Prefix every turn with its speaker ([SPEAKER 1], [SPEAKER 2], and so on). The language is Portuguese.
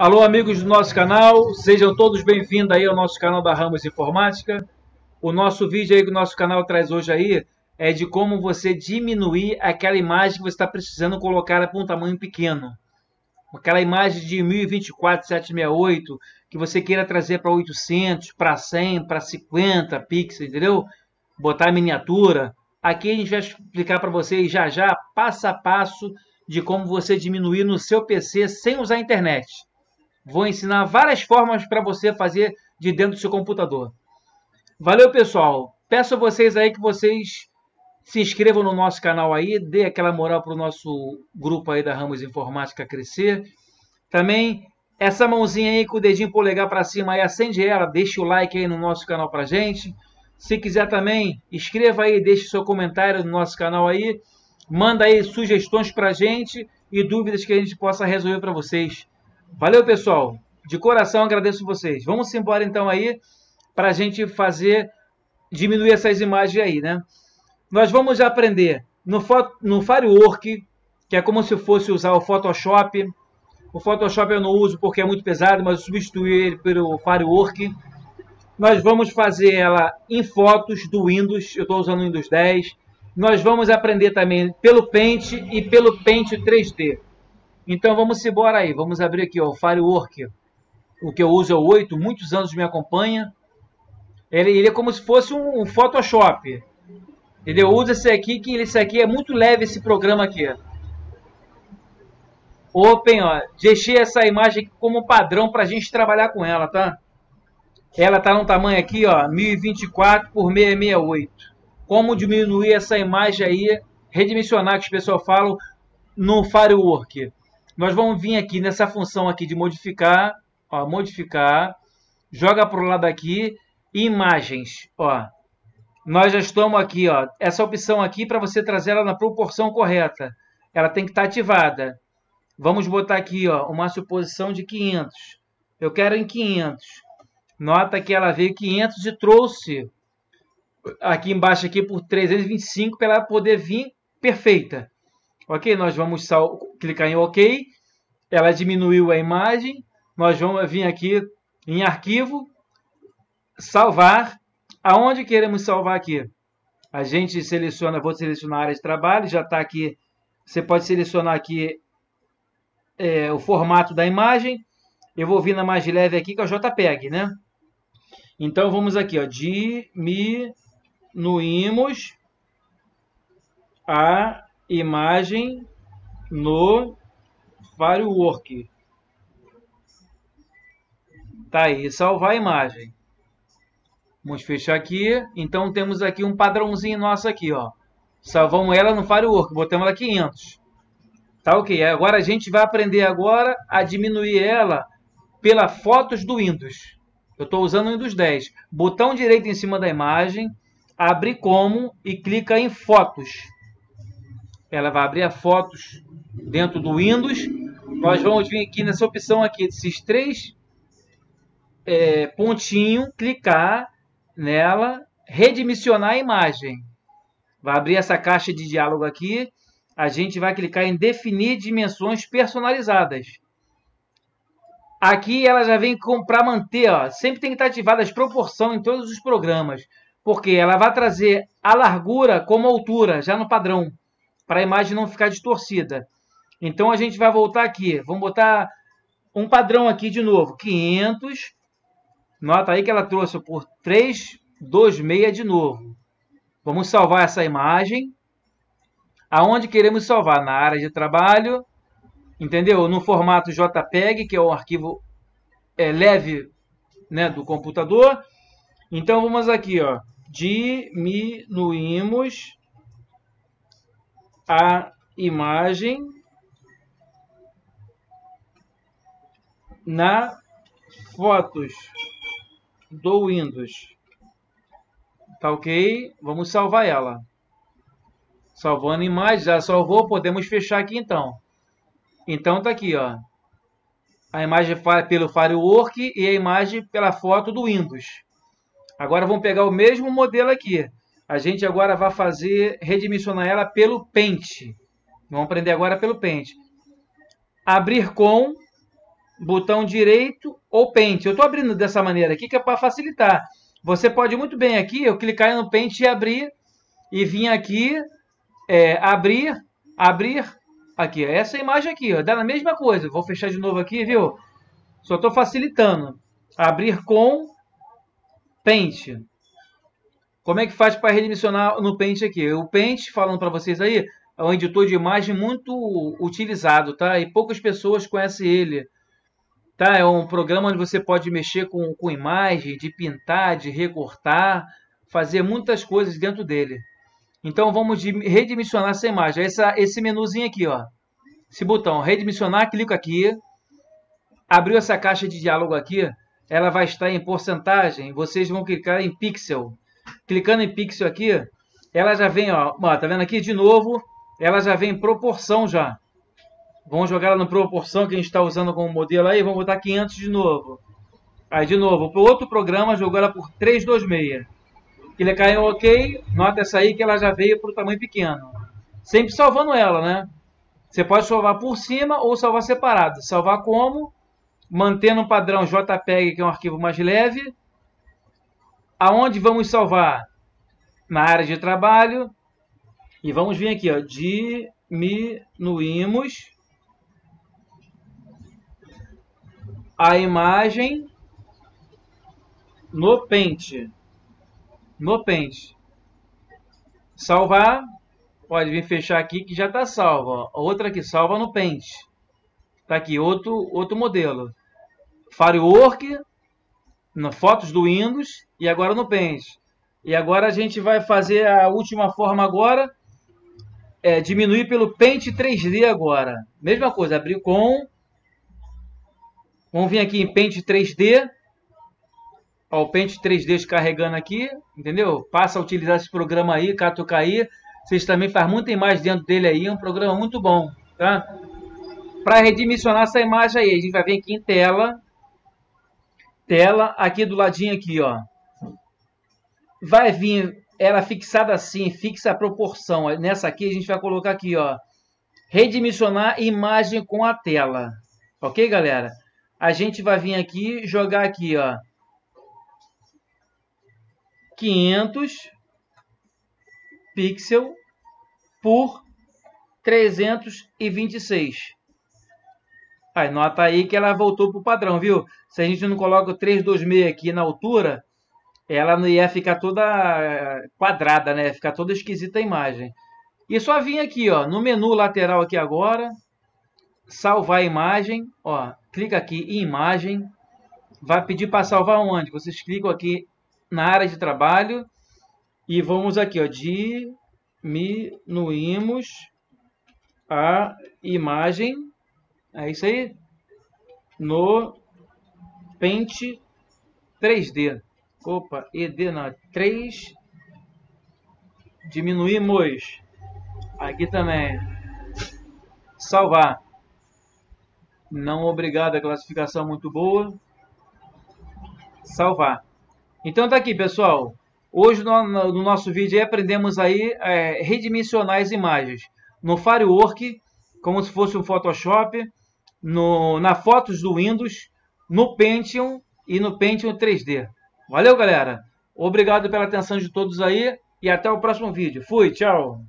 [SPEAKER 1] Alô, amigos do nosso canal, sejam todos bem-vindos aí ao nosso canal da Ramos Informática. O nosso vídeo aí que o nosso canal traz hoje aí é de como você diminuir aquela imagem que você está precisando colocar para um tamanho pequeno. Aquela imagem de 1024 768 que você queira trazer para 800, para 100, para 50 pixels, entendeu? Botar miniatura. Aqui a gente vai explicar para vocês já já, passo a passo, de como você diminuir no seu PC sem usar a internet. Vou ensinar várias formas para você fazer de dentro do seu computador. Valeu, pessoal. Peço a vocês aí que vocês se inscrevam no nosso canal aí, dê aquela moral para o nosso grupo aí da Ramos Informática crescer. Também essa mãozinha aí com o dedinho polegar para cima aí, acende ela, deixe o like aí no nosso canal para gente. Se quiser também, escreva aí, deixe seu comentário no nosso canal aí. Manda aí sugestões para gente e dúvidas que a gente possa resolver para vocês. Valeu, pessoal. De coração agradeço vocês. Vamos embora então aí para a gente fazer diminuir essas imagens aí, né? Nós vamos aprender no, no Firework, que é como se fosse usar o Photoshop. O Photoshop eu não uso porque é muito pesado, mas eu substituí ele pelo Firework. Nós vamos fazer ela em fotos do Windows. Eu estou usando o Windows 10. Nós vamos aprender também pelo Paint e pelo Paint 3D. Então vamos embora aí, vamos abrir aqui ó, o Firework. O que eu uso é o 8, muitos anos me acompanha. Ele, ele é como se fosse um, um Photoshop. Ele usa esse aqui, que esse aqui é muito leve esse programa aqui. Open, ó, deixei essa imagem como padrão para a gente trabalhar com ela, tá? Ela tá no tamanho aqui, ó, 1024 por 668. Como diminuir essa imagem aí, redimensionar que os pessoal falam no Firework. Nós vamos vir aqui nessa função aqui de modificar, ó, modificar, joga para o lado aqui, imagens, ó. Nós já estamos aqui, ó, essa opção aqui para você trazer ela na proporção correta. Ela tem que estar tá ativada. Vamos botar aqui, ó, uma suposição de 500. Eu quero em 500. Nota que ela veio 500 e trouxe aqui embaixo aqui por 325 para ela poder vir perfeita. Ok? Nós vamos clicar em OK. Ela diminuiu a imagem. Nós vamos vir aqui em arquivo, salvar. Aonde queremos salvar aqui? A gente seleciona, vou selecionar a área de trabalho, já está aqui. Você pode selecionar aqui é, o formato da imagem. Eu vou vir na mais leve aqui, que é o JPEG, né? Então vamos aqui, ó, diminuímos a imagem no Firework. Tá aí, salvar a imagem. Vamos fechar aqui. Então temos aqui um padrãozinho nosso aqui, ó. Salvamos ela no Firework, botamos ela 500. Tá ok. Agora a gente vai aprender agora a diminuir ela pela fotos do Windows. Eu estou usando o Windows 10. Botão direito em cima da imagem, abre como e clica em fotos ela vai abrir a fotos dentro do Windows. Nós vamos vir aqui nessa opção aqui, desses três é, pontinhos, clicar nela, redimensionar a imagem. Vai abrir essa caixa de diálogo aqui. A gente vai clicar em definir dimensões personalizadas. Aqui ela já vem para manter, ó, sempre tem que estar ativada as proporções em todos os programas, porque ela vai trazer a largura como altura, já no padrão para a imagem não ficar distorcida. Então a gente vai voltar aqui, vamos botar um padrão aqui de novo, 500. Nota aí que ela trouxe por 326 de novo. Vamos salvar essa imagem. Aonde queremos salvar? Na área de trabalho, entendeu? No formato JPEG, que é o arquivo é, leve né, do computador. Então vamos aqui, ó, diminuímos a imagem na fotos do Windows. Tá ok? Vamos salvar ela. Salvando imagem, já salvou, podemos fechar aqui então. Então tá aqui, ó. A imagem pelo Firework e a imagem pela foto do Windows. Agora vamos pegar o mesmo modelo aqui. A gente agora vai fazer, redimensionar ela pelo pente. Vamos aprender agora pelo pente. Abrir com, botão direito ou Paint. Eu estou abrindo dessa maneira aqui que é para facilitar. Você pode muito bem aqui, eu clicar no Paint e abrir, e vir aqui, é, abrir, abrir, aqui, essa imagem aqui, ó, dá na mesma coisa. Vou fechar de novo aqui, viu? Só estou facilitando. Abrir com Paint. Como é que faz para redimensionar no Paint aqui? O Paint, falando para vocês aí, é um editor de imagem muito utilizado, tá? E poucas pessoas conhecem ele. Tá? É um programa onde você pode mexer com, com imagem, de pintar, de recortar, fazer muitas coisas dentro dele. Então vamos redimensionar essa imagem. Essa, esse menuzinho aqui, ó. Esse botão, redimensionar, clico aqui. Abriu essa caixa de diálogo aqui, ela vai estar em porcentagem. Vocês vão clicar em pixel. Clicando em pixel aqui, ela já vem, ó, ó tá vendo aqui de novo? Ela já vem em proporção já. Vamos jogar ela na proporção que a gente está usando como modelo aí. Vamos botar 500 de novo. Aí, de novo, outro programa, jogou ela por 326. Clicar em OK. Nota essa aí que ela já veio para o tamanho pequeno. Sempre salvando ela, né? Você pode salvar por cima ou salvar separado. Salvar como? Mantendo o padrão JPEG, que é um arquivo mais leve. Aonde vamos salvar? Na área de trabalho. E vamos vir aqui, ó. Diminuímos a imagem no pente. No pente. Salvar. Pode vir fechar aqui que já está salvo. Outra aqui, salva no pente. Está aqui, outro, outro modelo. Firework, fotos do Windows e agora no Paint. E agora a gente vai fazer a última forma agora. É, diminuir pelo Paint 3D agora. Mesma coisa, abrir com Vamos vir aqui em Paint 3D. Ó, o Paint 3D carregando aqui, entendeu? Passa a utilizar esse programa aí, Catucaí. Vocês também fazem muita imagem dentro dele aí, é um programa muito bom, tá? Para redimensionar essa imagem aí, a gente vai vir aqui em tela. Tela, aqui do ladinho aqui, ó. Vai vir ela fixada assim, fixa a proporção. Nessa aqui a gente vai colocar aqui, ó. Redimensionar imagem com a tela. Ok, galera? a gente vai vir aqui jogar aqui, ó, 500 pixel por 326. Aí, nota aí que ela voltou para o padrão, viu? Se a gente não coloca o 326 aqui na altura, ela não ia ficar toda eh, quadrada, né? Ficar toda esquisita a imagem. E só vim aqui, ó, no menu lateral aqui agora, salvar a imagem, ó, clica aqui em imagem, vai pedir para salvar onde? Vocês clicam aqui na área de trabalho e vamos aqui, ó, diminuímos a imagem, é isso aí, no Paint 3D. Opa, ED não, 3, diminuímos, aqui também, salvar. Não obrigado, a classificação muito boa. Salvar. Então tá aqui, pessoal. Hoje no, no nosso vídeo aprendemos aí é, redimensionar as imagens no Firework, como se fosse um Photoshop, no, na fotos do Windows, no Pentium e no Pentium 3D. Valeu, galera! Obrigado pela atenção de todos aí e até o próximo vídeo. Fui, tchau!